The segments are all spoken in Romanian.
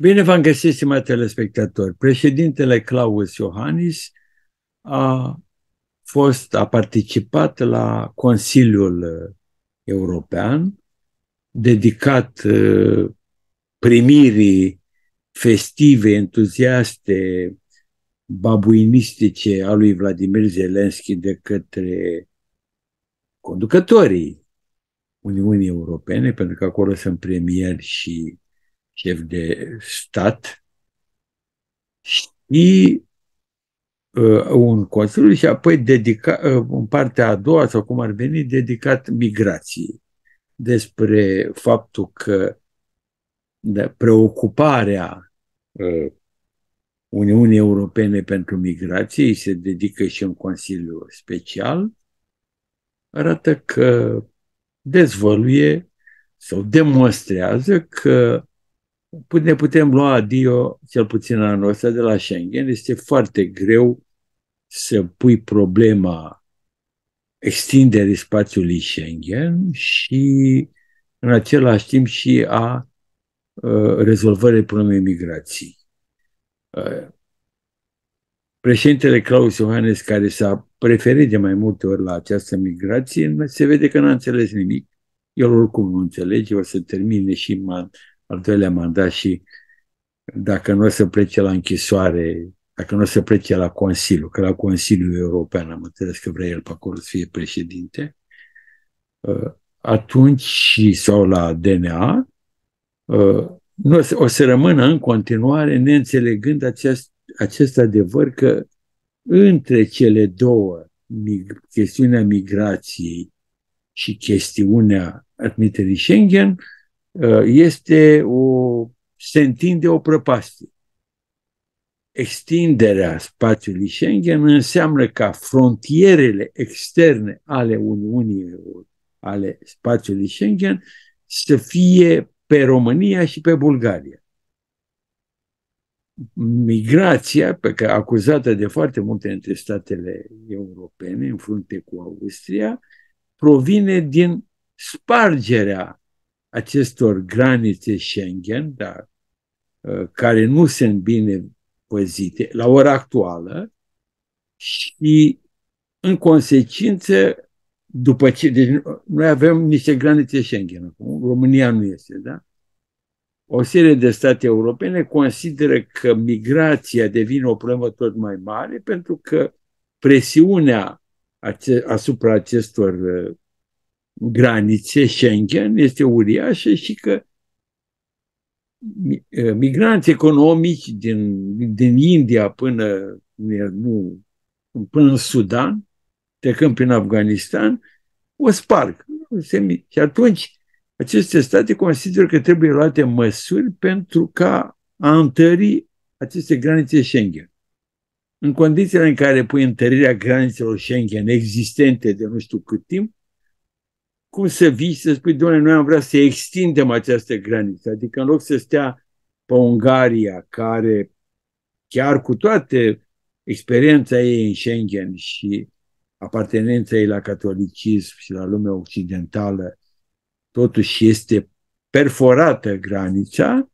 Bine v-am găsit, stimați telespectatori. Președintele Claus Iohannis a fost, a participat la Consiliul European dedicat uh, primirii festive, entuziaste, babuinistice a lui Vladimir Zelenski de către conducătorii Uniunii Europene, pentru că acolo sunt premieri și șef de stat și uh, un consiliu și apoi dedica, uh, în partea a doua, sau cum ar veni, dedicat migrației. Despre faptul că de preocuparea uh, Uniunii Europene pentru migrație îi se dedică și un consiliu special, arată că dezvăluie sau demonstrează că ne putem lua adio, cel puțin la noastră, de la Schengen. Este foarte greu să pui problema extinderii spațiului Schengen și în același timp și a uh, rezolvării problemei migrației. Uh, președintele Claus Iohannes, care s-a preferit de mai multe ori la această migrație, se vede că n-a înțeles nimic. El oricum nu înțelege, o să termine și al doilea mandat și dacă nu o să plece la închisoare, dacă nu o să plece la Consiliu, că la Consiliul European am înțeles că vrea el pe acolo să fie președinte, uh, atunci și sau la DNA, uh, nu, o să rămână în continuare neînțelegând acest, acest adevăr că între cele două, chestiunea migrației și chestiunea admiterii Schengen, Uh, este o, se întinde o prăpastie. Extinderea spațiului Schengen înseamnă ca frontierele externe ale Uniunii, ale spațiului Schengen, să fie pe România și pe Bulgaria. Migrația, pe care acuzată de foarte multe dintre statele europene, în frunte cu Austria, provine din spargerea acestor granițe Schengen, dar uh, care nu sunt bine păzite la ora actuală și în consecință după ce deci noi avem niște granițe Schengen acum, România nu este, da? O serie de state europene consideră că migrația devine o problemă tot mai mare pentru că presiunea asupra acestor uh, granițe Schengen este uriașă și că migranți economici din, din India până, nu, până în Sudan, trecând prin Afganistan, o sparg. Și atunci aceste state consideră că trebuie luate măsuri pentru ca a întări aceste granițe Schengen. În condițiile în care pui întărirea granițelor Schengen existente de nu știu cât timp, cum să vii să spui, doamne, noi am vrea să extindem această graniță. Adică în loc să stea pe Ungaria, care chiar cu toate experiența ei în Schengen și apartenența ei la catolicism și la lumea occidentală, totuși este perforată granița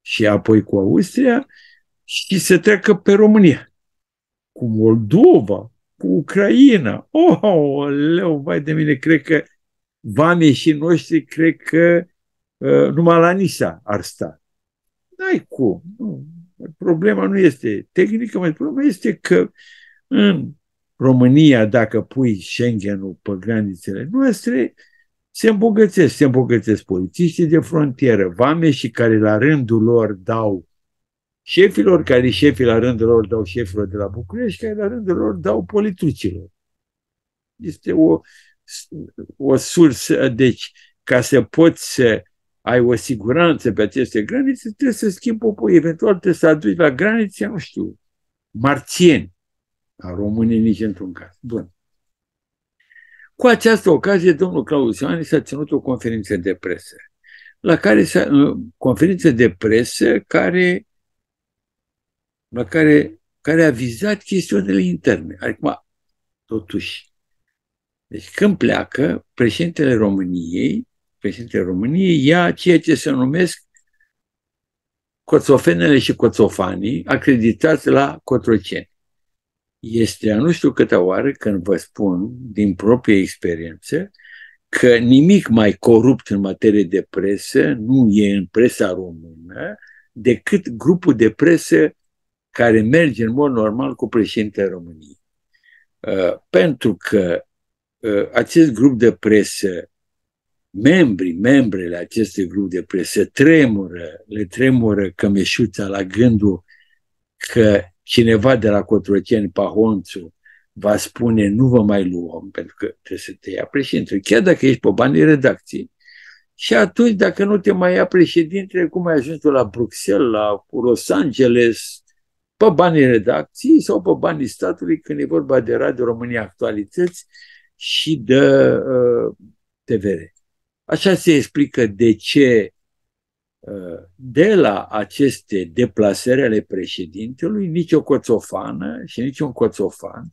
și apoi cu Austria și să treacă pe România, cu Moldova, cu Ucraina. Oh, leu, vai de mine, cred că vameșii noștri cred că uh, numai la Nisa ar sta. N-ai cum. Nu. Problema nu este tehnică, mai problema este că în România, dacă pui Schengen-ul pe granițele noastre, se îmbogățesc. Se îmbogățesc polițiștii de frontieră, vameșii care la rândul lor dau șefilor, care șefii la rândul lor dau șefilor de la București, care la rândul lor dau politricilor. Este o o sursă, deci ca să poți să ai o siguranță pe aceste granițe, trebuie să schimbi poporul. Eventual trebuie să aduci la granițe, nu știu, marțieni. A românii nici într-un caz. Bun. Cu această ocazie, domnul Claus Ioanis s-a ținut o conferință de presă, la care s-a, uh, conferință de presă care, la care, care a vizat chestiunile interne. Acum, totuși, deci când pleacă, președintele României, președintele României ia ceea ce se numesc coțofenele și coțofanii acreditați la Cotroceni. Este a nu știu câte oară când vă spun din proprie experiență că nimic mai corupt în materie de presă nu e în presa română decât grupul de presă care merge în mod normal cu președintele României. Uh, pentru că uh, acest grup de presă, membrii, membrele acestui grup de presă tremură, le tremură cămeșuța la gândul că cineva de la Cotroceni, Pahonțu, va spune nu vă mai luăm pentru că trebuie să te ia președintele, chiar dacă ești pe banii redacției. Și atunci, dacă nu te mai ia președintele, cum ai ajuns tu la Bruxelles, la Los Angeles, pe banii redacției sau pe banii statului când e vorba de Radio România Actualități și de uh, TVR. Așa se explică de ce uh, de la aceste deplasări ale președintelui nici o coțofană și nici un coțofan,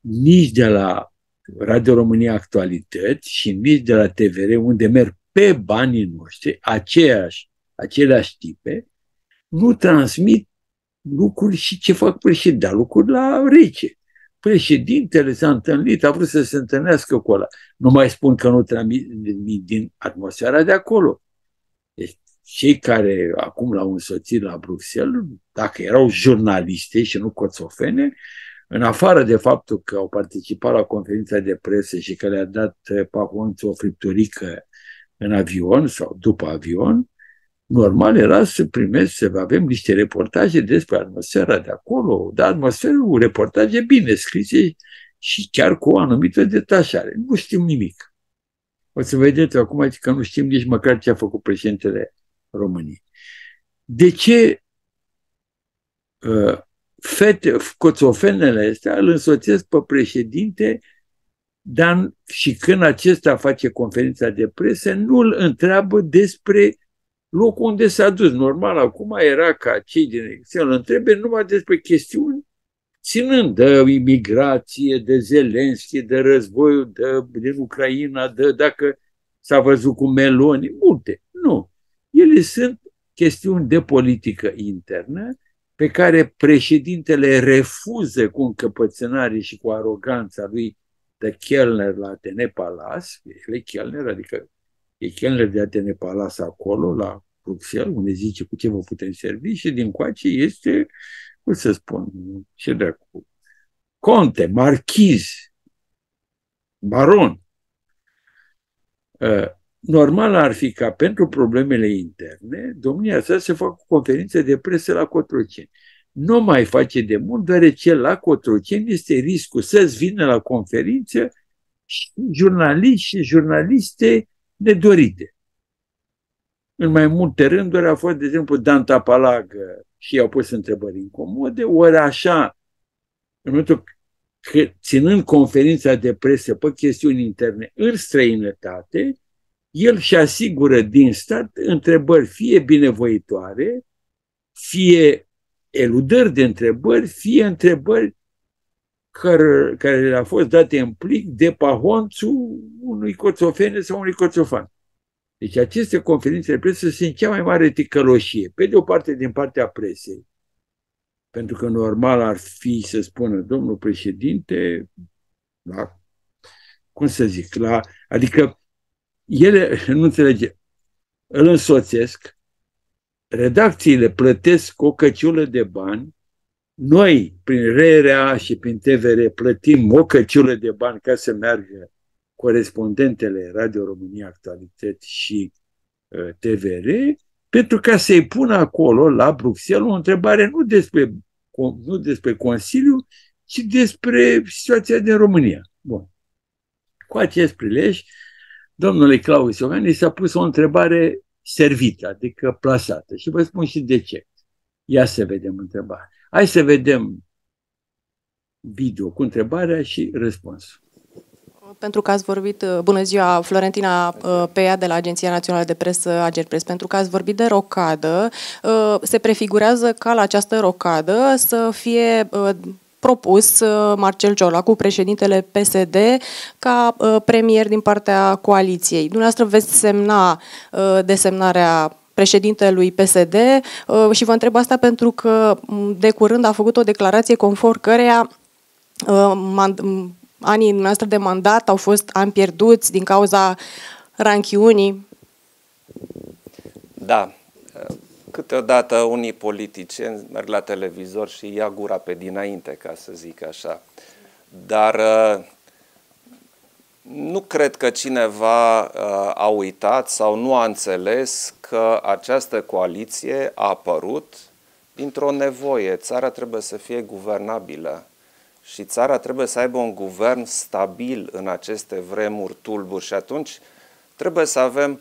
nici de la Radio România Actualități și nici de la TVR, unde merg pe banii noștri, aceeași, aceleași tipe, nu transmit lucruri și ce fac președintele, lucruri la rece. Președintele s-a întâlnit, a vrut să se întâlnească cu ăla. Nu mai spun că nu transmit din atmosfera de acolo. Deci, cei care acum l-au însoțit la Bruxelles, dacă erau jurnaliste și nu coțofene, în afară de faptul că au participat la conferința de presă și că le-a dat Pahonț o fripturică în avion sau după avion, normal era să primesc, să avem niște reportaje despre atmosfera de acolo, dar atmosferă cu reportaje bine scrise și chiar cu o anumită detașare. Nu știm nimic. O să vedeți acum că nu știm nici măcar ce a făcut președintele României. De ce uh, fete, coțofenele astea îl însoțesc pe președinte dar și când acesta face conferința de presă, nu îl întreabă despre locul unde s-a dus. Normal, acum era ca cei din Excel întrebe numai despre chestiuni ținând de imigrație, de Zelenski, de războiul de, din Ucraina, de dacă s-a văzut cu Meloni, multe. Nu. Ele sunt chestiuni de politică internă pe care președintele refuză cu încăpățânare și cu aroganța lui de Kellner la Atene Palace, el e Kellner, adică e Kellner de Atene Palace acolo, la Bruxelles, unde zice cu ce vă putem servi și din coace este, cum să spun, ce dracu, conte, marchiz, baron. Uh, normal ar fi ca pentru problemele interne, domnia sa să facă conferințe de presă la Cotroceni. Nu mai face de mult, deoarece la Cotroceni este riscul să-ți vină la conferință și jurnaliști și jurnaliste nedorite în mai multe rânduri a fost, de exemplu, Dan Tapalagă și i-au pus întrebări incomode, ori așa, în momentul că, ținând conferința de presă pe chestiuni interne în străinătate, el și asigură din stat întrebări fie binevoitoare, fie eludări de întrebări, fie întrebări care, care le-au fost date în plic de pahonțul unui coțofene sau unui coțofan. Deci aceste conferințe de presă sunt cea mai mare ticăloșie. Pe de o parte din partea presei, pentru că normal ar fi să spună domnul președinte, la, cum să zic, la, adică ele, nu înțelege, îl însoțesc, redacțiile plătesc o căciulă de bani, noi, prin RRA și prin TVR, plătim o căciulă de bani ca să meargă corespondentele Radio România Actualități și uh, TVR, pentru ca să-i pună acolo, la Bruxelles, o întrebare nu despre, nu despre Consiliu, ci despre situația din România. Bun. Cu acest prilej, domnului Claus Iohannis s-a pus o întrebare servită, adică plasată. Și vă spun și de ce. Ia să vedem întrebarea. Hai să vedem video cu întrebarea și răspunsul pentru că ați vorbit, uh, bună ziua, Florentina uh, Peia de la Agenția Națională de Presă, Agerpres, pentru că ați vorbit de rocadă, uh, se prefigurează ca la această rocadă să fie propus Marcel Ciolacu, președintele PSD, ca premier din partea coaliției. Dumneavoastră veți semna desemnarea președintelui PSD uh, și vă întreb asta pentru că de curând a făcut o declarație conform căreia anii noastre de mandat au fost ani pierduți din cauza ranchiunii. Da. Câteodată unii politicieni merg la televizor și ia gura pe dinainte, ca să zic așa. Dar nu cred că cineva uh, a uitat sau nu a înțeles că această coaliție a apărut dintr-o nevoie. Țara trebuie să fie guvernabilă și țara trebuie să aibă un guvern stabil în aceste vremuri tulburi și atunci trebuie să avem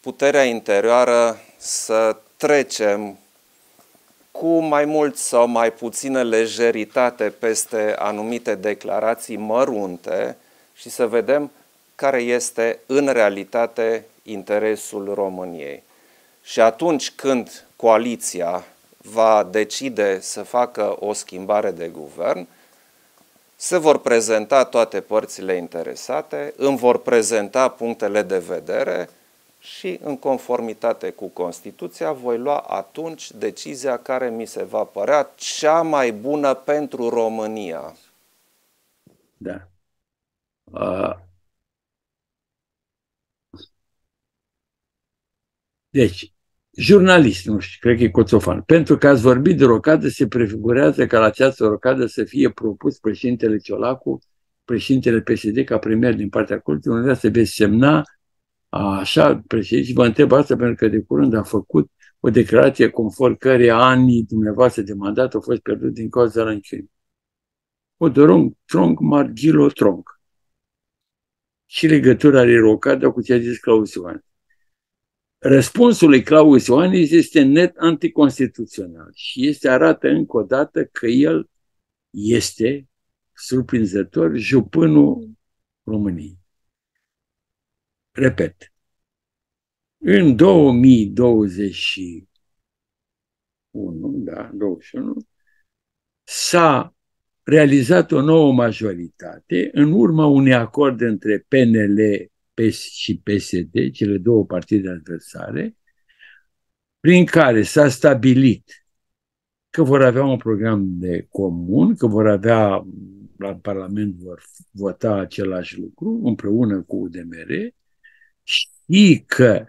puterea interioară să trecem cu mai mult sau mai puțină lejeritate peste anumite declarații mărunte, și să vedem care este în realitate interesul României. Și atunci când coaliția va decide să facă o schimbare de guvern, se vor prezenta toate părțile interesate, îmi vor prezenta punctele de vedere și, în conformitate cu Constituția, voi lua atunci decizia care mi se va părea cea mai bună pentru România. Da. Deci, jurnalist, nu știu, cred că e Coțofan, pentru că ați vorbit de rocadă, se prefigurează ca la această rocadă să fie propus președintele Ciolacu, președintele PSD ca premier din partea curții, unde se veți semna așa, președinte, și vă întreb asta pentru că de curând a făcut o declarație conform care anii dumneavoastră de mandat au fost pierdut din cauza rănciunii. Odorong Trong Margilo Tronc și legătura are rocada cu ce a zis Claus Ioan. Răspunsul lui Claus Ioanis este net anticonstituțional și este arată încă o dată că el este surprinzător jupânul României. Repet, în 2021, da, 21, s-a realizat o nouă majoritate în urma unui acord între PNL PES și PSD, cele două partide adversare, prin care s-a stabilit că vor avea un program de comun, că vor avea la Parlament vor vota același lucru împreună cu UDMR și că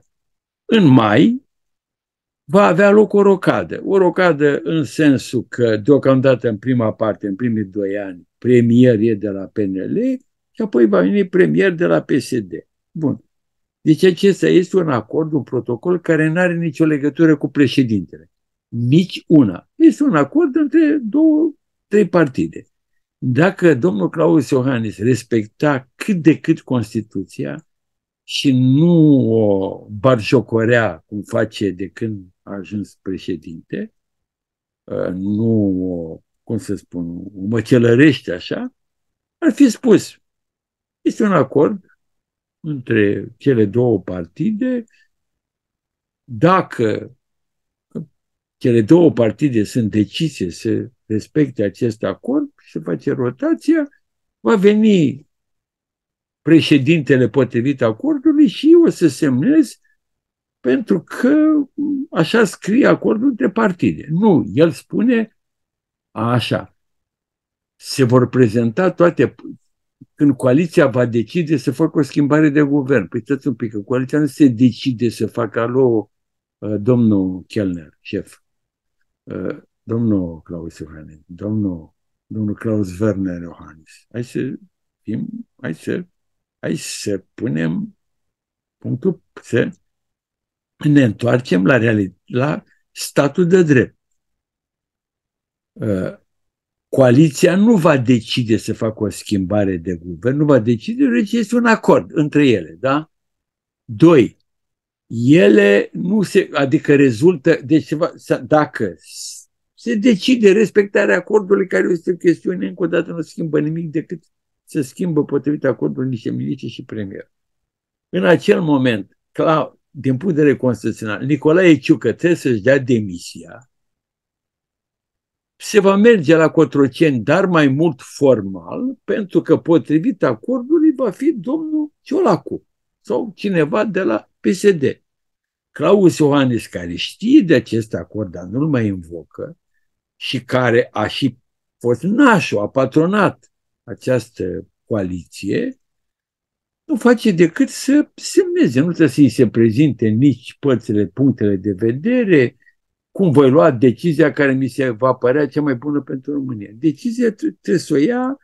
în mai va avea loc o rocadă. O rocadă în sensul că, deocamdată, în prima parte, în primii doi ani, premier e de la PNL și apoi va veni premier de la PSD. Bun. Deci acesta este un acord, un protocol care nu are nicio legătură cu președintele. Nici una. Este un acord între două, trei partide. Dacă domnul Claus Iohannis respecta cât de cât Constituția și nu o barjocorea cum face de când a ajuns președinte, ă, nu, cum să spun, mă celărește așa, ar fi spus, este un acord între cele două partide, dacă cele două partide sunt decise să respecte acest acord și să face rotația, va veni președintele potrivit acordului și o să semnez pentru că așa scrie acordul între partide. Nu, el spune așa. Se vor prezenta toate, când coaliția va decide să facă o schimbare de guvern. Păi stați un pic, că coaliția nu se decide să facă alo uh, domnul Kellner, șef, uh, domnul Claus Iohannis, domnul, domnul Klaus Werner Iohannis. Hai să fim, hai să, hai să punem punctul, să ne întoarcem la, reali- la statul de drept. Uh, coaliția nu va decide să facă o schimbare de guvern, nu va decide, deci este un acord între ele, da? Doi, ele nu se, adică rezultă, deci dacă se decide respectarea acordului care este o chestiune, încă o dată nu schimbă nimic decât să schimbă potrivit acordului niște milice și premier. În acel moment, clar, din punct de vedere constituțional, Nicolae Ciucă trebuie să-și dea demisia, se va merge la Cotroceni, dar mai mult formal, pentru că potrivit acordului va fi domnul Ciolacu sau cineva de la PSD. Claus Iohannis, care știe de acest acord, dar nu-l mai invocă, și care a și fost nașul, a patronat această coaliție, nu face decât să semneze. Nu trebuie să-i se prezinte nici părțile, punctele de vedere, cum voi lua decizia care mi se va părea cea mai bună pentru România. Decizia trebuie să o ia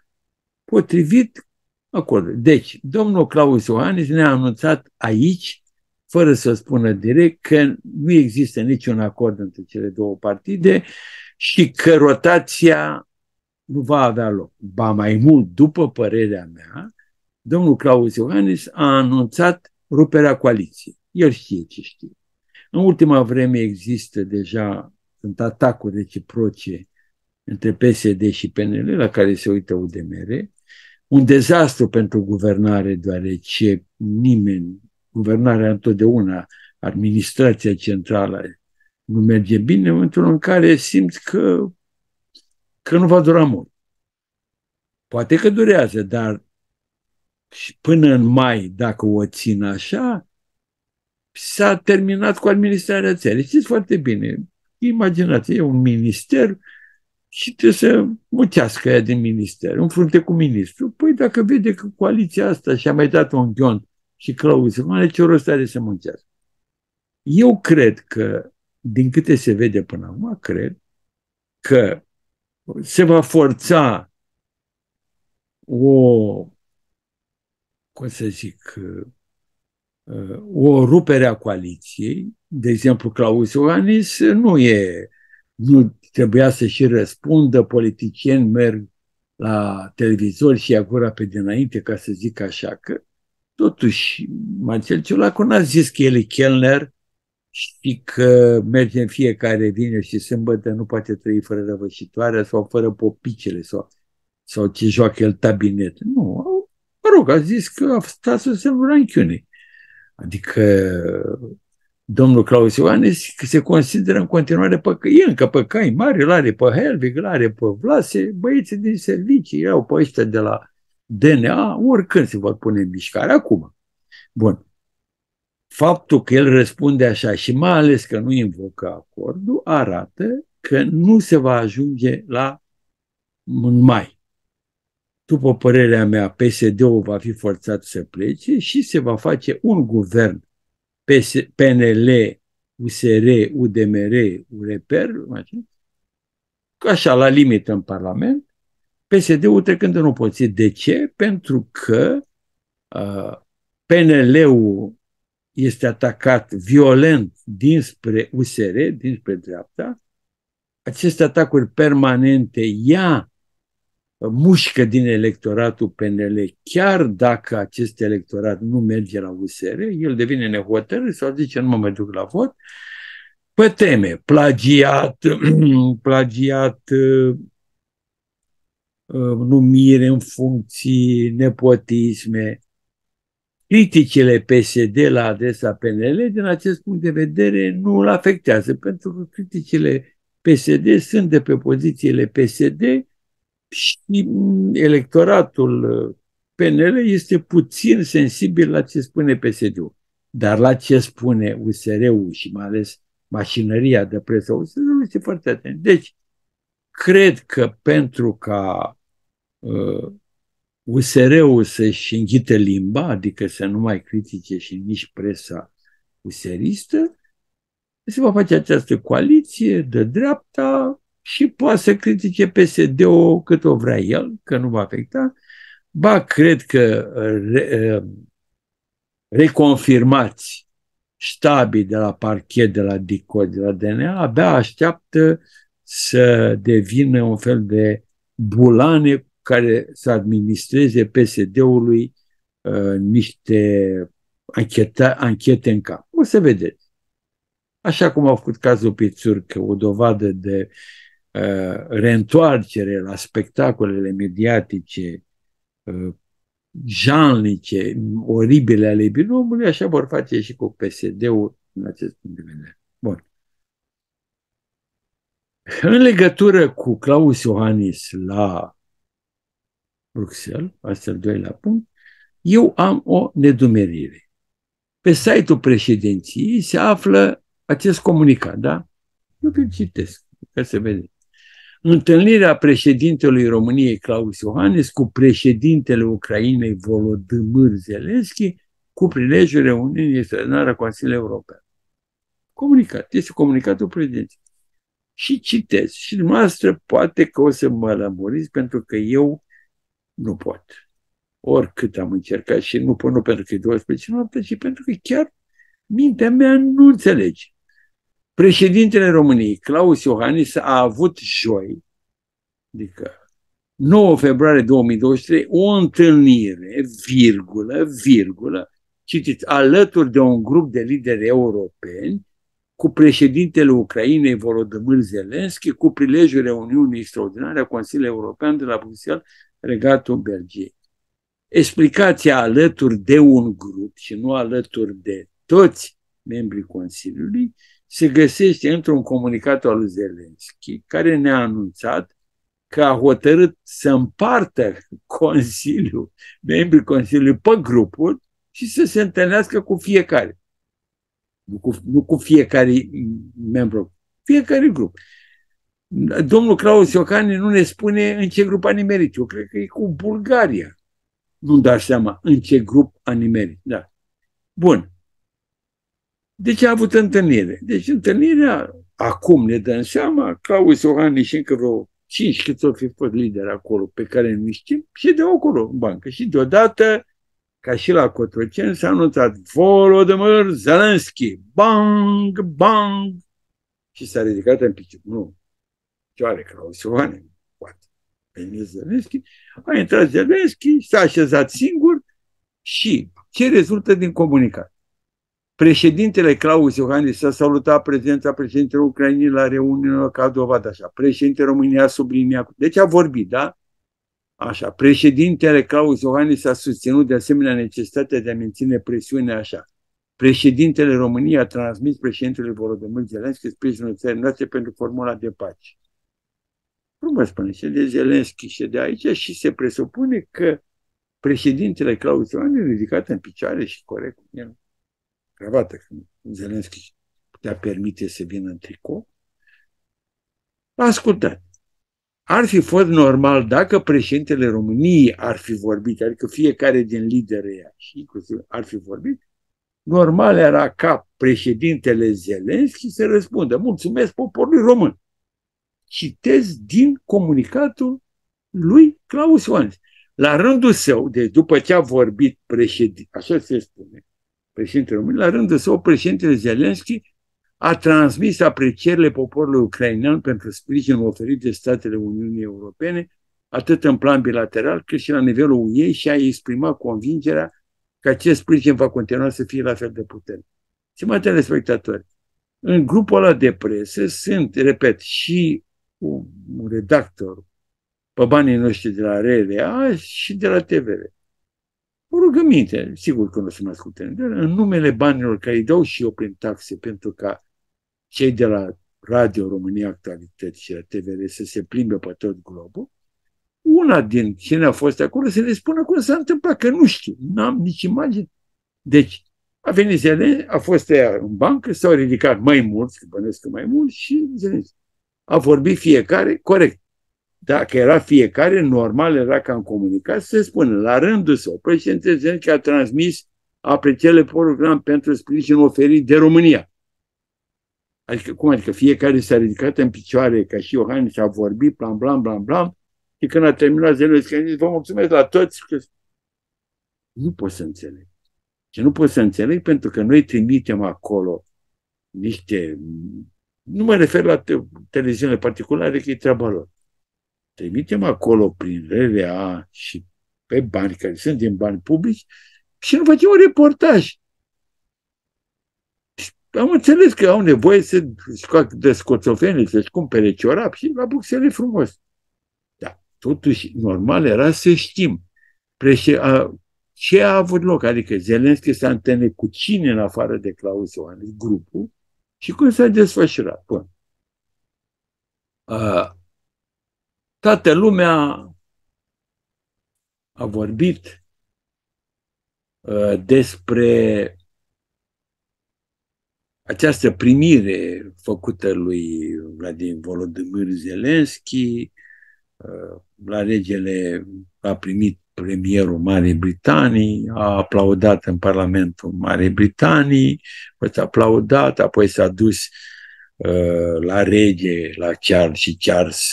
potrivit acordului. Deci, domnul Claus Iohannis ne-a anunțat aici, fără să spună direct, că nu există niciun acord între cele două partide și că rotația nu va avea loc. Ba mai mult, după părerea mea, domnul Claus Iohannis a anunțat ruperea coaliției. El știe ce știe. În ultima vreme există deja, sunt atacuri reciproce între PSD și PNL, la care se uită UDMR, un dezastru pentru guvernare, deoarece nimeni, guvernarea întotdeauna, administrația centrală nu merge bine, în momentul în care simți că, că nu va dura mult. Poate că durează, dar și până în mai, dacă o țin așa, s-a terminat cu administrarea țării. Știți foarte bine, imaginați, e un minister și trebuie să mucească ea din minister, în frunte cu ministru. Păi dacă vede că coaliția asta și-a mai dat un ghion și clăuze, mai ce rost are să muncească. Eu cred că, din câte se vede până acum, cred că se va forța o, cum să zic, o rupere a coaliției. De exemplu, Claus Iohannis nu e, nu trebuia să și răspundă, politicieni merg la televizor și ia gura pe dinainte, ca să zic așa, că totuși Marcel Ciolacu n-a zis că el e chelner și că merge în fiecare vineri și sâmbătă nu poate trăi fără răvășitoare sau fără popicele sau, sau ce joacă el tabinet. Nu, mă rog, a zis că a stat să se ranchiune. Adică domnul Claus Ioanes se consideră în continuare pe e încă pe cai mari, îl are pe Helvig, îl are pe Vlase, băieții din servicii, erau pe ăștia de la DNA, oricând se vor pune în mișcare. Acum, bun, faptul că el răspunde așa și mai ales că nu invocă acordul, arată că nu se va ajunge la în mai. După părerea mea, PSD-ul va fi forțat să plece și se va face un guvern PS, PNL, USR, UDMR, UREPER, așa, la limită în Parlament, PSD-ul trecând în opoziție. De ce? Pentru că uh, PNL-ul este atacat violent dinspre USR, dinspre dreapta. Aceste atacuri permanente ia mușcă din electoratul PNL, chiar dacă acest electorat nu merge la USR, el devine nehotărât sau zice nu mă mai duc la vot, pe teme, plagiat, plagiat, uh, numire în funcții, nepotisme, criticile PSD la adresa PNL, din acest punct de vedere, nu îl afectează, pentru că criticile PSD sunt de pe pozițiile PSD și electoratul uh, PNL este puțin sensibil la ce spune PSD-ul. Dar la ce spune USR-ul și mai ales mașinăria de presă USR-ul este foarte atent. Deci, cred că pentru ca uh, USR-ul să-și înghită limba, adică să nu mai critique și nici presa useristă, se va face această coaliție de dreapta și poate să critique PSD-ul cât o vrea el, că nu va afecta. Ba, cred că re, reconfirmați ștabii de la parchet, de la DICO, de la DNA, abia așteaptă să devină un fel de bulane care să administreze PSD-ului uh, niște ancheta, anchete în cap. O să vedeți. Așa cum au făcut cazul Pițurcă, o dovadă de uh, reîntoarcere la spectacolele mediatice uh, jalnice, oribile ale binomului, așa vor face și cu PSD-ul în acest punct de vedere. Bun. În legătură cu Claus Iohannis la Bruxelles, asta al doilea punct, eu am o nedumerire. pe site-ul președinției se află acest comunicat, da? Eu îl citesc, ca să vedeți. Întâlnirea președintelui României Claus Iohannis cu președintele Ucrainei Volodymyr Zelensky cu prilejul reuniunii extraordinare a Consiliului European. Comunicat. Este comunicatul președinției. Și citesc. Și dumneavoastră poate că o să mă lămuriți pentru că eu nu pot. Oricât am încercat și nu pot, nu pentru că e 12 noapte, ci pentru că chiar mintea mea nu înțelege. Președintele României, Claus Iohannis, a avut joi, adică 9 februarie 2023, o întâlnire, virgulă, virgulă, citiți, alături de un grup de lideri europeni cu președintele Ucrainei Volodymyr Zelensky cu prilejul reuniunii extraordinare a Consiliului European de la Bruxelles, regatul Belgiei. Explicația alături de un grup și nu alături de toți membrii Consiliului se găsește într-un comunicat al lui Zelensky, care ne-a anunțat că a hotărât să împartă Consiliul, membrii Consiliului pe grupuri și să se întâlnească cu fiecare. Nu cu, nu cu fiecare membru, fiecare grup. Domnul Claus Iocani nu ne spune în ce grup a nimerit. Eu cred că e cu Bulgaria. Nu-mi dau seama în ce grup a nimerit. Da. Bun. Deci a avut întâlnire. Deci întâlnirea, acum ne dăm seama, Claus Iohannis și încă vreo cinci câți au fi fost lideri acolo pe care nu știm și de acolo în bancă. Și deodată, ca și la Cotroceni, s-a anunțat Volodymyr Zelensky, bang, bang, și s-a ridicat în picior. Nu, cioare Claus Iohannis, poate. Veni Zelensky, a intrat Zelensky, s-a așezat singur și ce rezultă din comunicat? Președintele Claus Iohannis a salutat prezența președintelui Ucrainei la reuniunea ca dovadă așa. Președintele României a subliniat. Deci a vorbit, da? Așa. Președintele Claus Iohannis a susținut de asemenea necesitatea de a menține presiunea așa. Președintele României a transmis președintele Volodymyr Zelensky sprijinul țării noastre pentru formula de pace. Frumos spune, și de Zelensky și de aici și se presupune că președintele Claus Iohannis ridicat în picioare și corect. El cravată, când Zelenski putea permite să vină în tricou, a ascultat. Ar fi fost normal dacă președintele României ar fi vorbit, adică fiecare din liderii și inclusiv ar fi vorbit, normal era ca președintele Zelenski să răspundă, mulțumesc poporului român. Citez din comunicatul lui Claus Iohannis. La rândul său, deci după ce a vorbit președinte, așa se spune, președintele României, la rândul său, președintele Zelensky a transmis aprecierile poporului ucrainean pentru sprijinul oferit de statele Uniunii Europene, atât în plan bilateral, cât și la nivelul ei și a exprimat convingerea că acest sprijin va continua să fie la fel de puternic. mai telespectatori, în grupul ăla de presă sunt, repet, și un redactor pe banii noștri de la RLA și de la TVR o rugăminte, sigur că nu o să mă asculte, dar în numele banilor care îi dau și eu prin taxe pentru ca cei de la Radio România Actualități și la TVR să se plimbe pe tot globul, una din cine a fost acolo să ne spună cum s-a întâmplat, că nu știu, n-am nici imagine. Deci, a venit Zelen, a fost ea în bancă, s-au ridicat mai mulți, bănesc mai mulți și Zelenski. A vorbit fiecare corect. Dacă era fiecare, normal era ca în comunicat să se spună la rândul său. Președintele Zelenski a transmis aprecierile program pentru sprijin oferit de România. Adică, cum adică fiecare s-a ridicat în picioare ca și Iohannis a vorbit, blam, blam, blam, blam, și când a terminat Zelenski a zis, vă mulțumesc la toți. Că... Nu pot să înțeleg. Și nu pot să înțeleg pentru că noi trimitem acolo niște... Nu mă refer la te- televiziunile particulare, că e treaba lor trimitem acolo prin RLA și pe bani care sunt din bani publici și nu facem un reportaj. Am înțeles că au nevoie să scoată de scoțofene, să-și cumpere ciorap și la Bruxelles frumos. Da, totuși, normal era să știm preșe- a, ce a avut loc, adică Zelenski s-a întâlnit cu cine în afară de Claus Iohannis, grupul, și cum s-a desfășurat. Bun. A, Toată lumea a vorbit uh, despre această primire făcută lui Vladimir Volodymyr Zelensky, uh, la regele a primit premierul Marii Britanii, a aplaudat în Parlamentul Marii Britanii, a aplaudat, apoi s-a dus uh, la rege, la Charles și Charles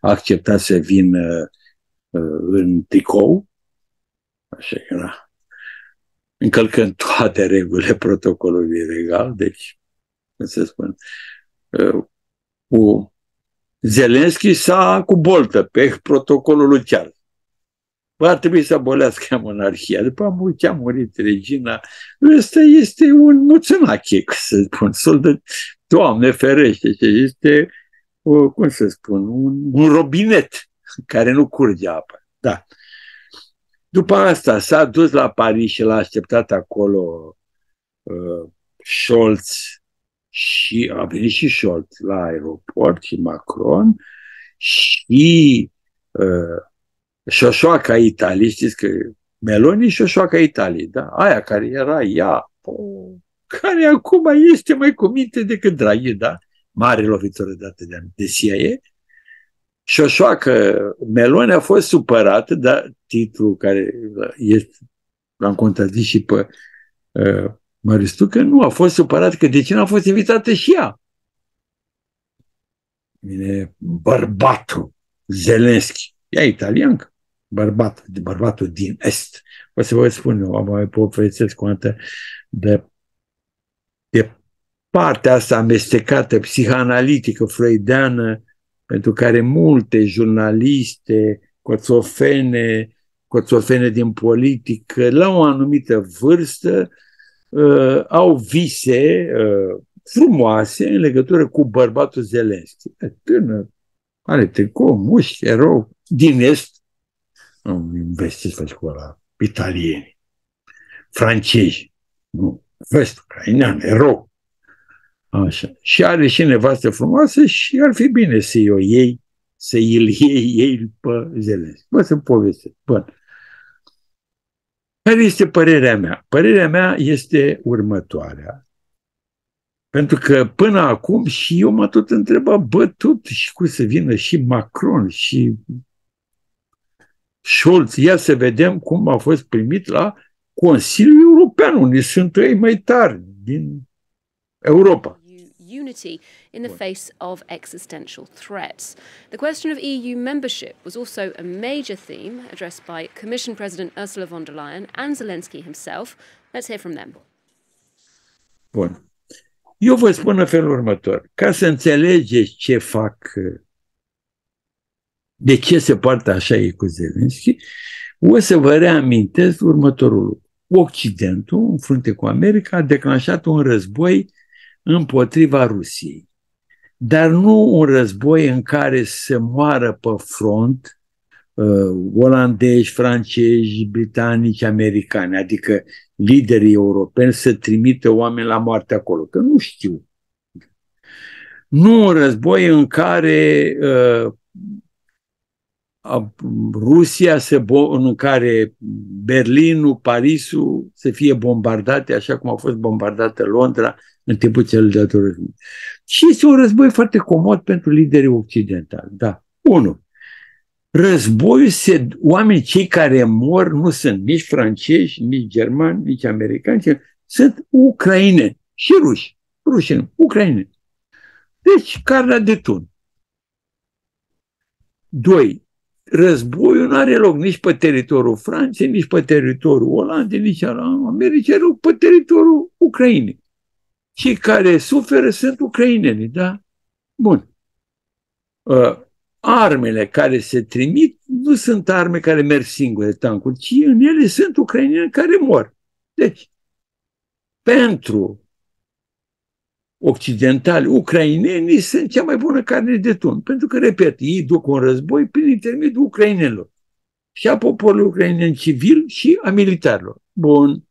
a acceptat să vină uh, în tricou, așa era, încălcând toate regulile protocolului legal, deci, cum să spun, uh, cu Zelenski s-a cu boltă pe protocolul lui Charles. Bă, ar trebui să abolească monarhia. După ce a murit regina, ăsta este un muțănache, să spun, sol de Doamne ferește, este, o, cum să spun, un, un robinet care nu curge apă. Da. După asta s-a dus la Paris și l-a așteptat acolo uh, Scholz și a venit și Scholz la aeroport și Macron și uh, șoșoaca Italiei, știți că Meloni șoșoaca Italiei, da? Aia care era ea, po, care acum este mai cu minte decât Draghi, da? Mare lovitură dată de, de CIA. Șoșoacă Meloni a fost supărată, dar titlul care este, l-am contrazis și pe uh, Maristu, că nu a fost supărat, că de ce nu a fost invitată și ea? Bine, bărbatul Zelenski, ea italiancă bărbat, de bărbatul din Est. O să vă spun, eu mai povestesc o dată de, de partea asta amestecată, psihanalitică, freudiană, pentru care multe jurnaliste, coțofene, coțofene din politică, la o anumită vârstă, uh, au vise uh, frumoase în legătură cu bărbatul Zelenski. Tânăr, are tricou, mușchi, erou, din Est, nu investiți pe școala, italieni, francezi, nu, vest ucrainean, erou. Așa. Și are și nevastă frumoasă și ar fi bine să-i o iei, să îl iei ei pe Zelenski. Bă, să poveste. Bun. Care este părerea mea? Părerea mea este următoarea. Pentru că până acum și eu mă tot întreba, bă, tot și cum să vină și Macron și Scholz, ia să vedem cum a fost primit la Consiliul European, unde sunt ei mai tari din Europa. Unity in the face of existential threats. The question of EU membership was also a major theme addressed by Commission President Ursula von der Leyen and Zelensky himself. Let's hear from them. Bun. Eu vă spun în felul următor. Ca să înțelegeți ce fac de ce se poartă așa ei cu Zelenski, o să vă reamintesc următorul lucru. Occidentul, în frunte cu America, a declanșat un război împotriva Rusiei. Dar nu un război în care să moară pe front uh, olandezi, francezi, britanici, americani, adică liderii europeni să trimită oameni la moarte acolo, că nu știu. Nu un război în care uh, Rusia se în care Berlinul, Parisul să fie bombardate așa cum a fost bombardată Londra în timpul celui de război. Și este un război foarte comod pentru liderii occidentali. Da. Unu. Războiul se, oamenii cei care mor nu sunt nici francezi, nici germani, nici americani, sunt ucraineni și ruși. Ruși, nu, ucraineni. Deci, carnea de tun. Doi, războiul nu are loc nici pe teritoriul Franței, nici pe teritoriul Olandei, nici al Americii, are loc pe teritoriul Ucrainei. Cei care suferă sunt ucraineni, da? Bun. Uh, armele care se trimit nu sunt arme care merg singure, tancuri, ci în ele sunt ucraineni care mor. Deci, pentru occidentali, ucrainenii sunt cea mai bună carne de tun. Pentru că, repet, ei duc un război prin intermediul ucrainenilor. Și a poporului ucrainen civil și a militarilor. Bun.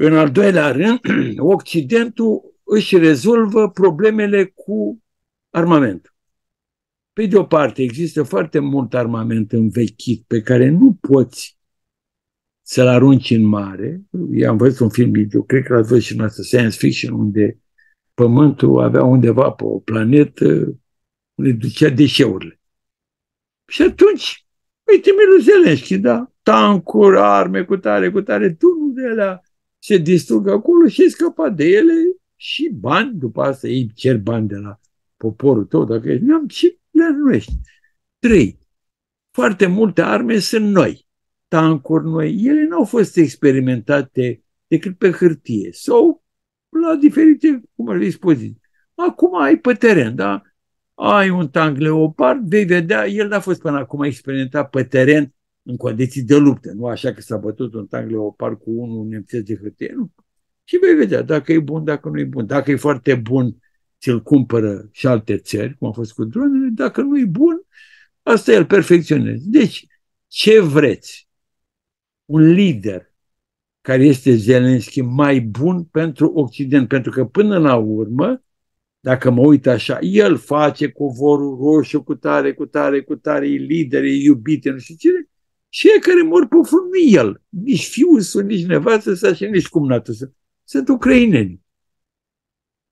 În al doilea rând, Occidentul își rezolvă problemele cu armament. Pe de o parte, există foarte mult armament învechit pe care nu poți să-l arunci în mare. Eu am văzut un film, eu cred că l-ați văzut și noastră, science fiction, unde Pământul avea undeva pe o planetă unde ducea deșeurile. Și atunci, uite, Milu Zelenski, da, tancuri, arme cu tare, cu tare, tunul de alea se distrug acolo și ai scăpat de ele și bani, după asta ei cer bani de la poporul tău, dacă ești neam, și le anulești. Trei, foarte multe arme sunt noi, tancuri noi, ele nu au fost experimentate decât pe hârtie sau la diferite, cum ar dispoziții. Acum ai pe teren, da? Ai un tank leopard, vei vedea, el n-a fost până acum experimentat pe teren în condiții de luptă, nu așa că s-a bătut un tank leopard cu unul nemțesc de hârtie, nu. Și vei vedea dacă e bun, dacă nu e bun. Dacă e foarte bun, ți-l cumpără și alte țări, cum a fost cu dronele, dacă nu e bun, asta el perfecționează. Deci, ce vreți? Un lider care este Zelenski mai bun pentru Occident, pentru că până la urmă, dacă mă uit așa, el face covorul roșu cu tare, cu tare, cu tare, e lider, e iubit, nu știu ce, cei care mor pe frunte nu el, nici fiul sunt, nici nevastă sa și nici cumnatul să sunt ucraineni.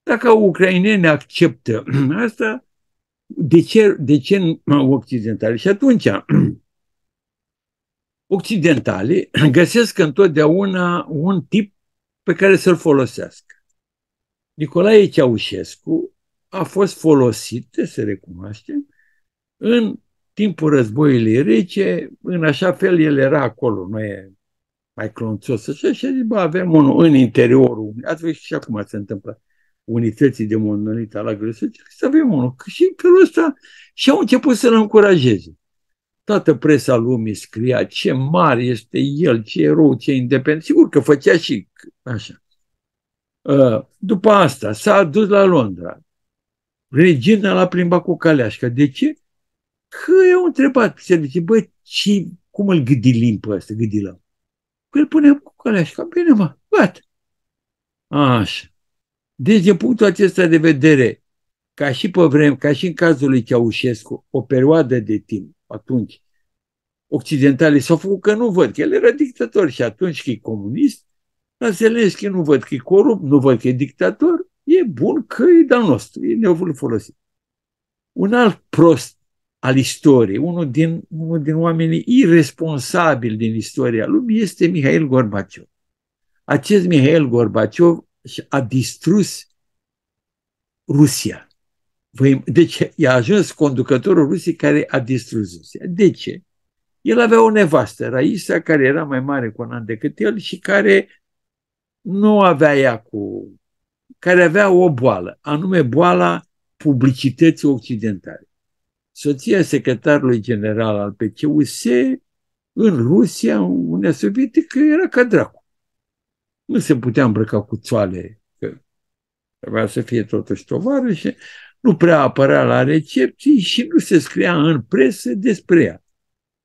Dacă ucraineni acceptă asta, de ce, de ce occidentali? Și atunci, occidentale găsesc întotdeauna un tip pe care să-l folosească. Nicolae Ceaușescu a fost folosit, să recunoaștem, în timpul războiului rece, în așa fel el era acolo, nu e mai clonțos, așa, și a zis, bă, avem unul în interiorul, ați văzut și acum se întâmplă, unității de monolita la grăsă, să avem unul. Și în felul ăsta și au început să-l încurajeze. Toată presa lumii scria ce mare este el, ce erou, ce independent. Sigur că făcea și așa. Uh, după asta s-a dus la Londra. Regina l-a plimbat cu caleașca. De ce? Că i-au întrebat zice, bă, ce, cum îl gâdilim pe ăsta, gâdilăm? Păi îl punem cu caleașca. Bine, mă, gata. Așa. Deci, din punctul acesta de vedere, ca și pe vreme, ca și în cazul lui Ceaușescu, o perioadă de timp, atunci, occidentalii s-au făcut că nu văd că el era dictator și atunci că e comunist, la Zelenski nu văd că e corupt, nu văd că e dictator, e bun că e de-al nostru, e nevoie folosit. Un alt prost al istoriei, unul din, unul din oamenii irresponsabili din istoria lumii este Mihail Gorbaciov. Acest Mihail Gorbaciov a distrus Rusia. Deci i-a ajuns conducătorul Rusiei care a distrus Rusia. De ce? El avea o nevastă, Raisa, care era mai mare cu un an decât el și care nu avea ea cu... care avea o boală, anume boala publicității occidentale. Soția secretarului general al PCUS în Rusia, în Uniunea Sovietică, era ca dracu. Nu se putea îmbrăca cu țoale, că trebuia să fie totuși tovarășe, nu prea apărea la recepții și nu se scria în presă despre ea.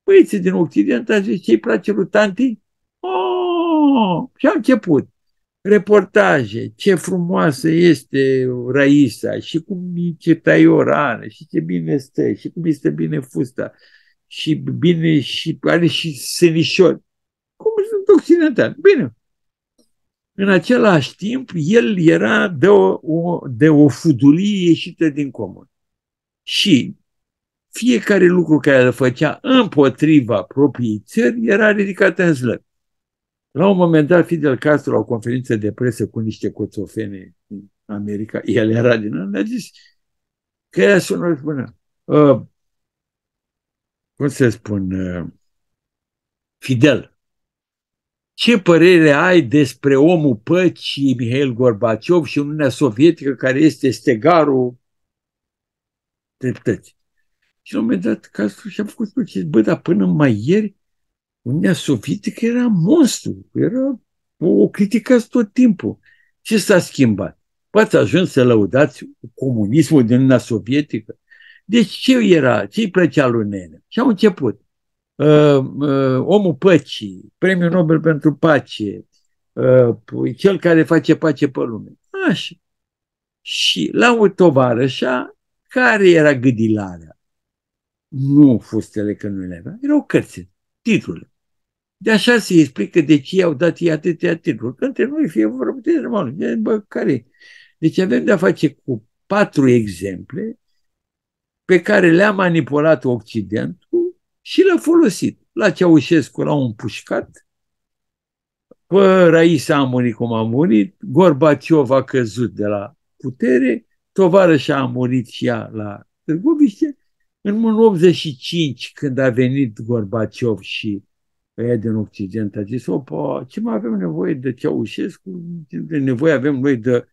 Băieții din Occident a zis ce-i place lui tanti? Oh! Și a început reportaje, ce frumoasă este Raisa și cum ce taiorane și ce bine stă și cum este bine fusta și bine și are și senișori. Cum sunt occidentali? Bine, în același timp, el era de o, o, de o fudulie ieșită din comun. Și fiecare lucru care îl făcea împotriva propriei țări era ridicat în slăb. La un moment dat, Fidel Castro, la o conferință de presă cu niște coțofene în America, el era din ăla, a zis că ea sună, spunea, uh, cum se spun, uh, Fidel, ce părere ai despre omul păcii Mihail Gorbaciov și Uniunea Sovietică care este stegarul dreptății? Și la un moment dat Castro și-a făcut ce bă, dar până mai ieri Uniunea Sovietică era monstru, era o criticați tot timpul. Ce s-a schimbat? Poate ajuns să lăudați comunismul din Uniunea Sovietică? Deci ce era? Ce-i plăcea lui Nene? Și au început uh, uh, omul păcii, premiul Nobel pentru pace, uh, cel care face pace pe lume. Așa. Și la o tovarășa, care era gâdilarea? Nu fustele că nu le avea, erau cărți, titlurile. De așa se explică de ce i-au dat ei atâtea titluri. Că între noi fie vorba de normal. Bă, care? Deci avem de-a face cu patru exemple pe care le-a manipulat Occidentul și le-a folosit. La Ceaușescu l-au împușcat, pe Raisa a murit cum a murit, Gorbaciov a căzut de la putere, tovarășa a murit și ea la Târgoviște. În 85, când a venit Gorbaciov și ăia din Occident, a zis, opa, ce mai avem nevoie de Ceaușescu? De nevoie avem noi de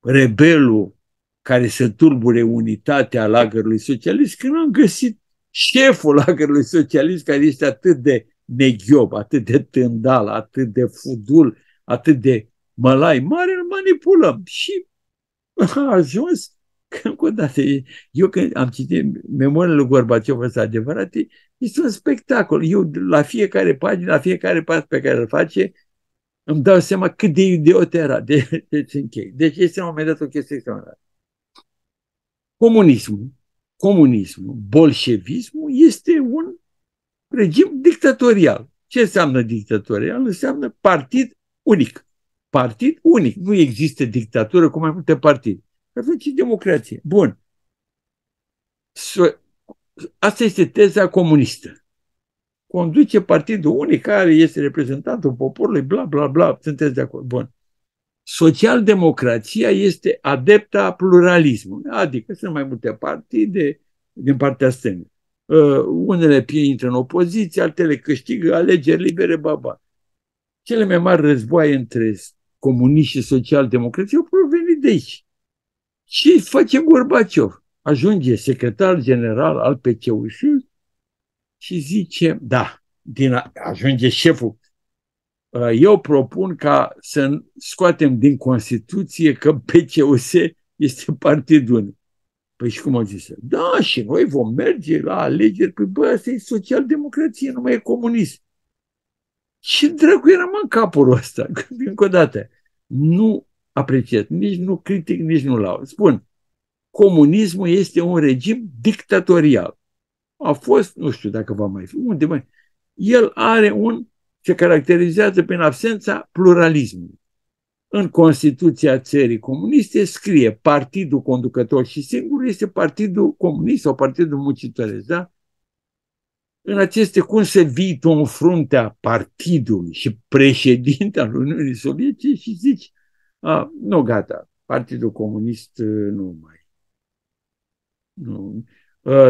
rebelul care să turbure unitatea lagărului socialist, când am găsit șeful lagărului socialist care este atât de neghiob, atât de tândal, atât de fudul, atât de mălai mare, îl manipulăm. Și a ajuns că, încă o dată, eu când am citit memoriile lui Gorbaciov ăsta adevărate, este un spectacol. Eu, la fiecare pagină, la fiecare pas pe care îl face, îmi dau seama cât de idiot era. De, deci închei. Deci este la un moment dat o chestie extraordinară. Comunismul, comunismul, bolșevismul este un regim dictatorial. Ce înseamnă dictatorial? Înseamnă partid unic. Partid unic. Nu există dictatură cu mai multe partide. Atunci e democrație. Bun. Asta este teza comunistă. Conduce partidul unic care este reprezentantul poporului, bla, bla, bla. Sunteți de acord? Bun. Socialdemocrația este adepta pluralismului, adică sunt mai multe partide din partea stângă. Uh, unele intră în opoziție, altele câștigă alegeri libere, baba. Cele mai mari războaie între comuniști și social-democrație au provenit de aici. Și face Gorbaciov. Ajunge secretar general al PC-ului și zice, da, din a, ajunge șeful. Uh, eu propun ca să scoatem din Constituție că PCUS este partidul Păi și cum au zis? Da, și noi vom merge la alegeri. Păi bă, asta e social-democrație, nu mai e comunism. Ce dracu era mă în capul ăsta? Încă o dată, nu apreciez, nici nu critic, nici nu laud. Spun, comunismul este un regim dictatorial. A fost, nu știu dacă va mai fi, unde mai... El are un, se caracterizează prin absența pluralismului în Constituția țării comuniste scrie partidul conducător și singur este partidul comunist sau partidul muncitoresc, da? În aceste, cum se vii tu în fruntea partidului și președinte al Uniunii Sovietice și zici, a, nu, gata, Partidul Comunist uh, nu mai. Nu.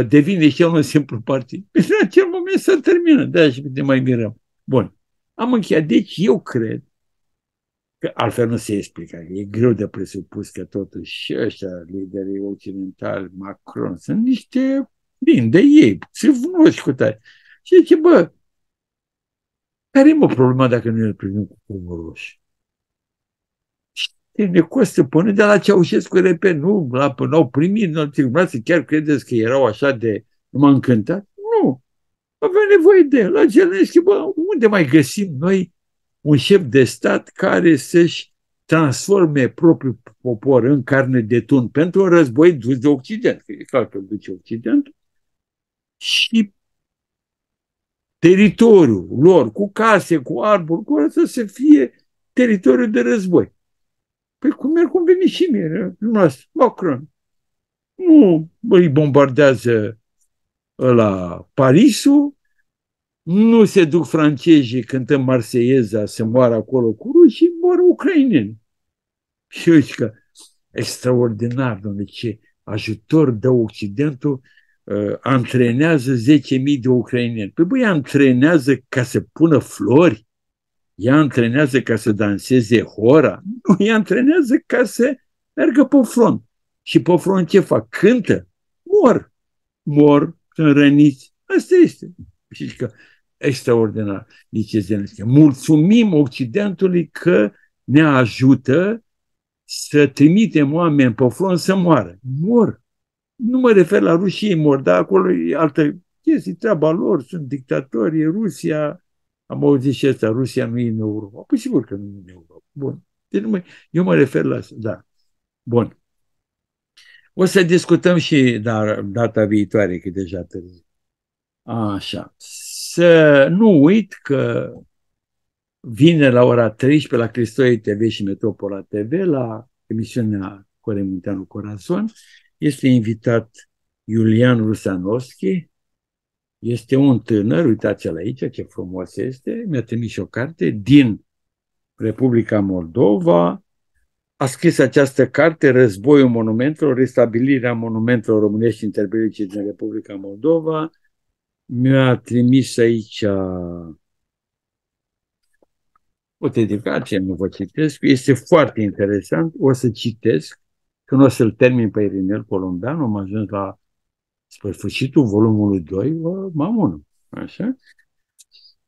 Devine și el un simplu partid. În acel moment se termină, de și de mai mirăm. Bun. Am încheiat. Deci eu cred Că altfel nu se explică. E greu de presupus că totuși și ăștia, liderii occidentali, Macron, sunt niște bine de ei, se frumoși cu tare. Și zice, bă, care e mă problema dacă nu îl primim cu pumul roșu? Și ne costă până de la Ceaușescu, repet, nu, la, nu au primit, nu au chiar credeți că erau așa de numai încântat? Nu. Avea nevoie de el. La Zelenski, bă, unde mai găsim noi un șef de stat care să-și transforme propriul popor în carne de tun pentru un război dus de Occident, că e clar că îl duce Occidentul, și teritoriul lor, cu case, cu arbori, cu să se fie teritoriul de război. Păi cum merg cum veni și mie, noastră, Macron. Nu îi bombardează la Parisul, nu se duc francezii cântăm Marseieza să moară acolo cu rușii, mor ucraineni. Și uite că extraordinar, domnule, ce ajutor de Occidentul uh, antrenează 10.000 de ucraineni. Păi băi, antrenează ca să pună flori, ea antrenează ca să danseze hora, nu, ea antrenează ca să meargă pe front. Și pe front ce fac? Cântă? Mor. Mor, sunt răniți. Asta este. Și că extraordinar, zice Zelenski. Mulțumim Occidentului că ne ajută să trimitem oameni pe front să moară. Mor. Nu mă refer la rușii mor, dar acolo e altă chestie, treaba lor, sunt dictatori, e Rusia. Am auzit și asta, Rusia nu e în Europa. Păi sigur că nu e în Europa. Bun. Deci mă, eu mă refer la asta, da. Bun. O să discutăm și dar, data viitoare, că deja târziu. Așa. Să să nu uit că vine la ora 13 la Cristoie TV și Metropola TV la emisiunea Core Munteanu Corazon. Este invitat Iulian Rusanovski, este un tânăr, uitați-l aici, ce frumos este, mi-a trimis și o carte din Republica Moldova, a scris această carte, Războiul monumentelor, restabilirea monumentelor românești interbelice din Republica Moldova. Mi-a trimis aici o dedicație, nu vă citesc, este foarte interesant, o să citesc, când o să-l termin pe Irinel Colombeanu, am ajuns la spre sfârșitul volumului 2, mamă, așa?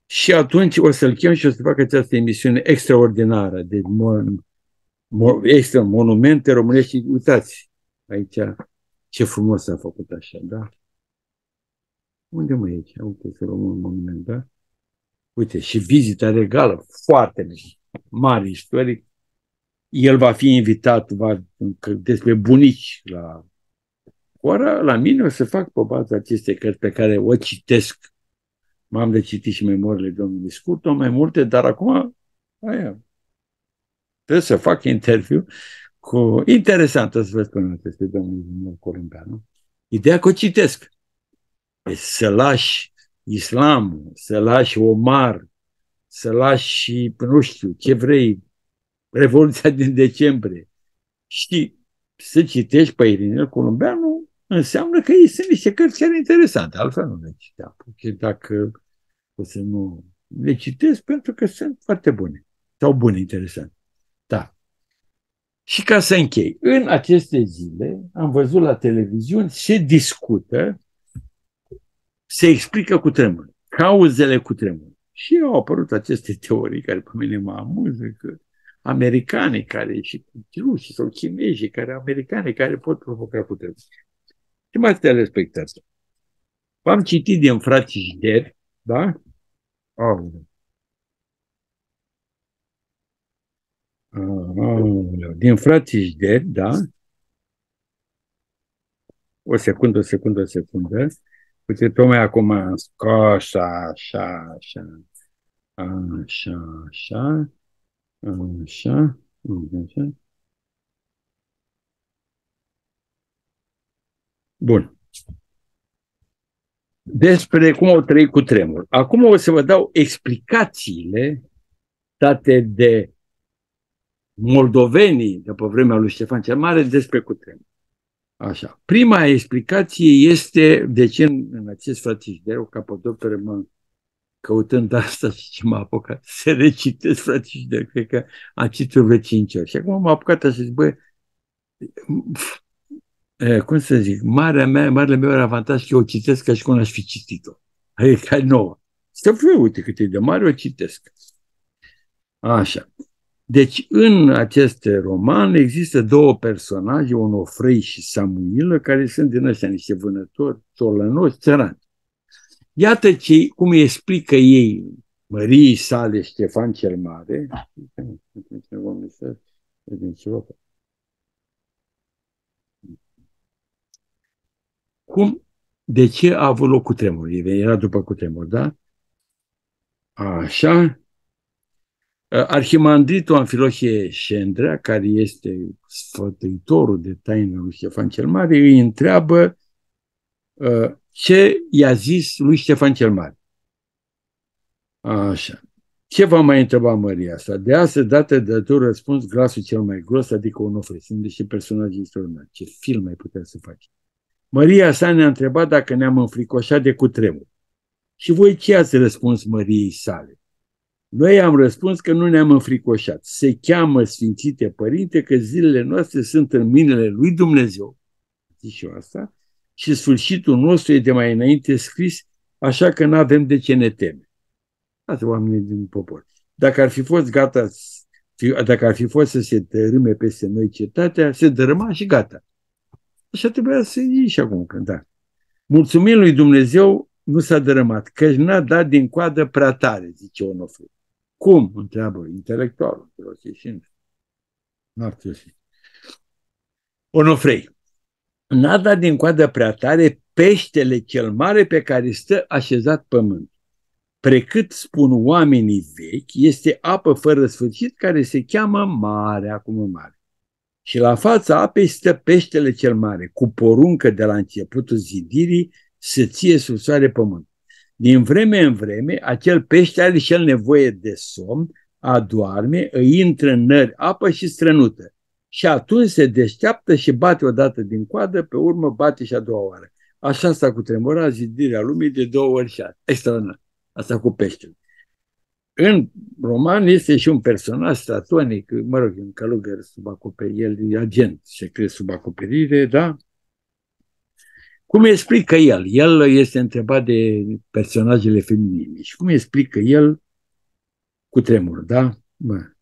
Și atunci o să-l chem și o să fac această emisiune extraordinară de mon, mon, extra, monumente românești. Uitați, aici ce frumos a făcut așa, da? Unde mai e aici? Uite, să luăm un monument, da? Uite, și vizita regală, foarte mare istoric. El va fi invitat va, despre bunici la ora la mine o să fac pe baza acestei cărți pe care o citesc. M-am de citit și memoriile domnului Scurto, mai multe, dar acum aia, trebuie să fac interviu cu... Interesant, o să vă spun despre domnul Columbeanu. Ideea că o citesc. Deci să lași islamul, să lași Omar, să lași, nu știu, ce vrei, Revoluția din decembrie și să citești pe Irinel Columbeanu, înseamnă că ei sunt niște cărți chiar interesante, altfel nu le citeam. Și dacă o să nu le citesc, pentru că sunt foarte bune. Sau bune, interesante. Da. Și ca să închei, în aceste zile am văzut la televiziuni, se discută, se explică cu tremur, cauzele cu tremur. Și au apărut aceste teorii care pe mine mă amuză, că americanii care și rușii sau chinezii care americanii care pot provoca cu tremur. Stimați telespectatori, v-am citit din Fratișderi, da? Aoleu. Aoleu. Din Fratișderi, da? O secundă, o secundă, o secundă. Uite, tocmai acum am scos așa, așa, așa, așa, așa, așa. Bun. Despre cum au trăit cu tremur. Acum o să vă dau explicațiile date de moldovenii de pe vremea lui Ștefan cel Mare despre cutremur. Așa. Prima explicație este de ce în, în acest fratișderul, capodopere, mă căutând asta și ce m-a apucat să recitesc fratișderul, cred că am citit vreo cinci ori. Și acum m-a apucat așa și zic, băi, cum să zic, marea mea, marele meu era avantaj că eu o citesc ca și cum aș fi citit-o. Adică nouă. Stă fiu, uite cât e de mare, o citesc. Așa. Deci, în acest roman există două personaje, Onofrei și Samuilă, care sunt din ăștia niște vânători, țolănoși, țărani. Iată ce, cum îi explică ei măriei sale Ștefan cel Mare. Cum? De ce a avut loc cu tremur? Era după cu tremur, da? Așa. Arhimandritul Anfiloșie Șendrea, care este sfătuitorul de taină lui Ștefan cel Mare, îi întreabă uh, ce i-a zis lui Ștefan cel Mare. Așa. Ce va mai întreba Maria asta? De asta dată de tot răspuns glasul cel mai gros, adică un ofre. Sunt niște personaje extraordinare. Ce film mai putea să faci? Maria sa ne-a întrebat dacă ne-am înfricoșat de cutremur. Și voi ce ați răspuns Măriei sale? Noi am răspuns că nu ne-am înfricoșat. Se cheamă Sfințite Părinte că zilele noastre sunt în minele lui Dumnezeu. Zic și eu asta. Și sfârșitul nostru e de mai înainte scris, așa că nu avem de ce ne teme. Asta oamenii din popor. Dacă ar fi fost gata, dacă ar fi fost să se dărâme peste noi cetatea, se dărâma și gata. Așa trebuia să iei și acum, da. Mulțumim lui Dumnezeu, nu s-a dărâmat, că n-a dat din coadă prea tare, zice Onofre. Cum? Întreabă intelectualul. Onofrei. N-a dat din coadă prea tare peștele cel mare pe care stă așezat pământ. precât spun oamenii vechi, este apă fără sfârșit care se cheamă mare, acum mare. Și la fața apei stă peștele cel mare, cu poruncă de la începutul zidirii să ție sub soare pământ. Din vreme în vreme, acel pește are și el nevoie de somn, adoarme, îi intră în nări apă și strănută. Și atunci se deșteaptă și bate odată din coadă, pe urmă bate și a doua oară. Așa s-a cutremurat zidirea lumii de două ori și extraordinar. Asta cu peștele. În roman este și un personaj statonic, mă rog, un călugăr sub acoperire, el e agent secret sub acoperire, da? Cum explică el? El este întrebat de personajele feminine și cum explică el cu tremur, da? Bă.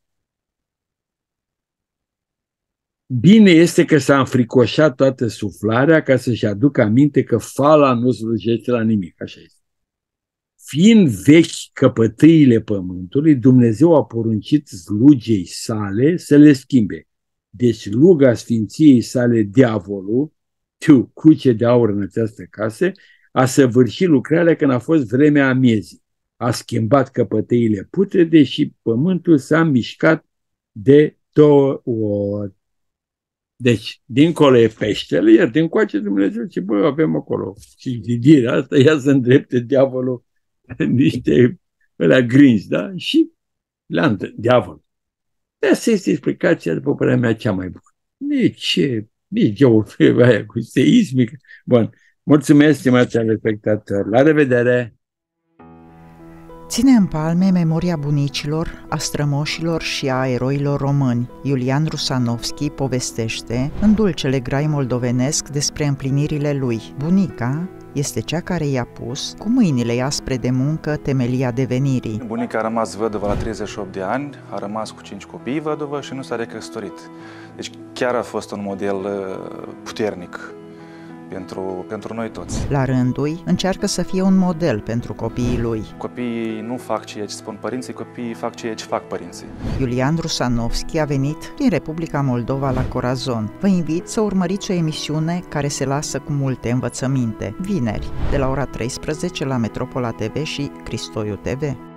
Bine este că s-a înfricoșat toată suflarea ca să-și aducă aminte că fala nu slujește la nimic, așa este. Fiind vechi căpătâile pământului, Dumnezeu a poruncit slugei sale să le schimbe. Deci sluga sfinției sale, diavolul, tiu, cruce de aur în această casă, a săvârșit lucrarea când a fost vremea amiezii. A schimbat căpătâile putrede și pământul s-a mișcat de două ori. Deci, dincolo e peștele, iar din coace Dumnezeu ce bă, avem acolo. Și zidirea asta, ia să îndrepte diavolul niște ăla grinzi, da? Și la diavol. De asta este explicația, după părerea mea, cea mai bună. Nici ce, nici eu, aia cu seismic. Bun. Mulțumesc, stimați respectatori. La revedere! Ține în palme memoria bunicilor, a strămoșilor și a eroilor români. Iulian Rusanovski povestește în dulcele grai moldovenesc despre împlinirile lui. Bunica este cea care i-a pus, cu mâinile aspre de muncă, temelia devenirii. Bunica a rămas văduvă la 38 de ani, a rămas cu 5 copii văduvă și nu s-a recăsătorit. Deci chiar a fost un model uh, puternic pentru, pentru noi toți. La rândul încearcă să fie un model pentru copiii lui. Copiii nu fac ceea ce spun părinții, copiii fac ceea ce fac părinții. Iulian Rusanovski a venit din Republica Moldova la Corazon. Vă invit să urmăriți o emisiune care se lasă cu multe învățăminte. Vineri, de la ora 13 la Metropola TV și Cristoiu TV.